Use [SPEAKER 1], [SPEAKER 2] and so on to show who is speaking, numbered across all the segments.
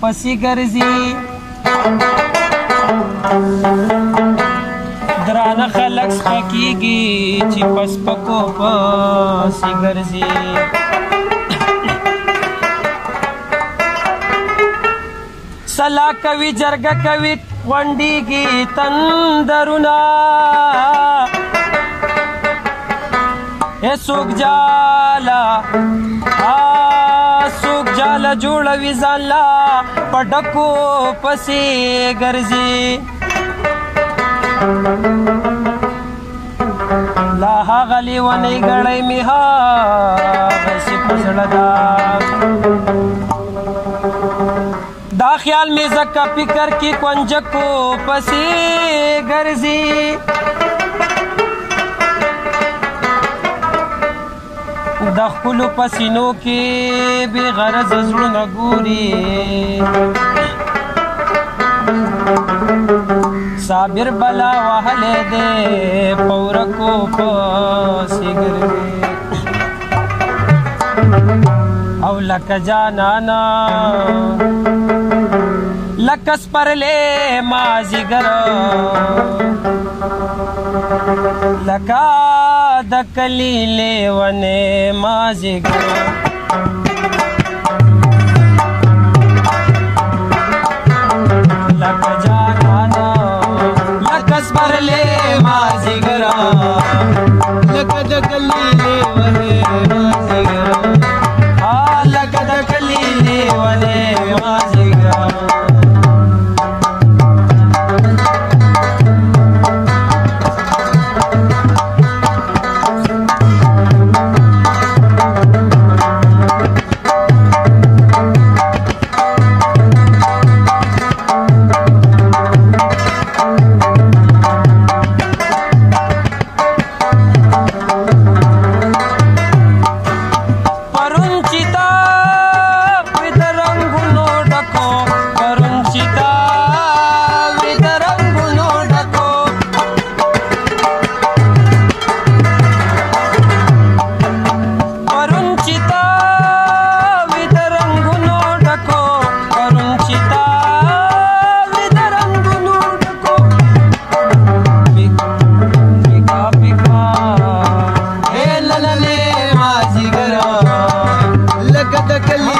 [SPEAKER 1] پسې ګرځي درانه خلک سپکیږي چې پس پکو پسې ګرځي سلا کوي جرګه کوي غونډیږي تندرونه ए सुख जाला आ جال جوړوي ځان لا په ډکو پسې ګرځي لا هغه لیونۍ ګړۍ مې هغسې په زړه ده دا خیال مې ځکه فکر کې کنجکو پسې ګرځي د خپلو پسینو کې بې غرض زړونه ګوري صابر بلا وهلې دې پورکو پسې ګرځي او لکه جانانا لکه سپرلې مازیګر لکه धकली लेवने माजिगो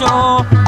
[SPEAKER 1] 手。